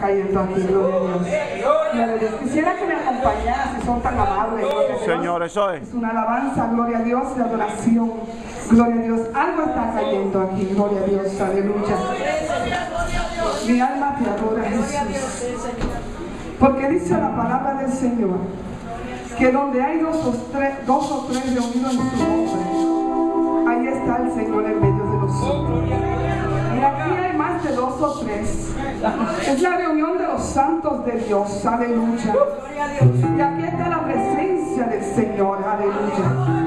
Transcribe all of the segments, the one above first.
cayendo aquí, gloria a Dios. Gloria a Dios. Quisiera que me acompañaras si son tan amables. Señor, eso es. Es una alabanza, gloria a Dios, de adoración. Gloria a Dios. Algo está cayendo aquí, gloria a Dios, aleluya. Mi alma te adora, Jesús. Porque dice la palabra del Señor que donde hay dos o tres, dos o tres reunidos en su nombre, ahí está el Señor en medio de nosotros. Y aquí hay más de dos o tres. Es la reunión de los santos de Dios, aleluya. Y aquí está la presencia del Señor, aleluya.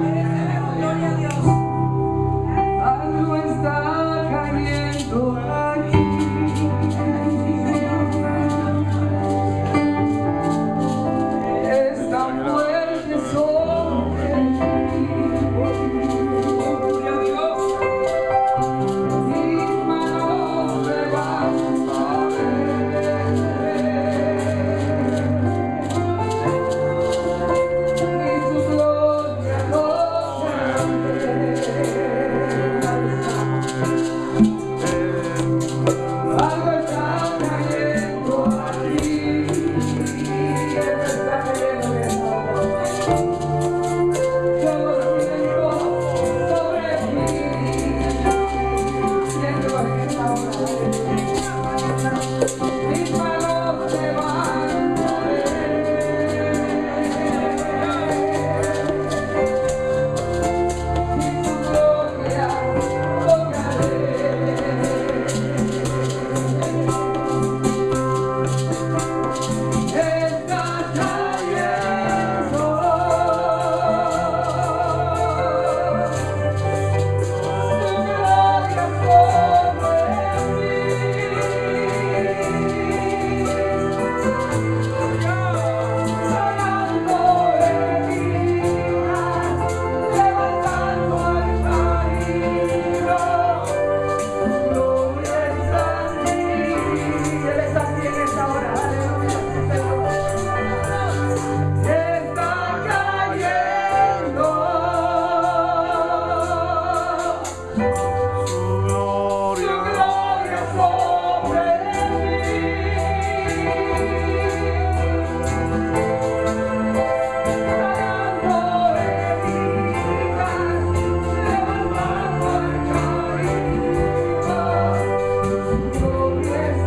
Yes.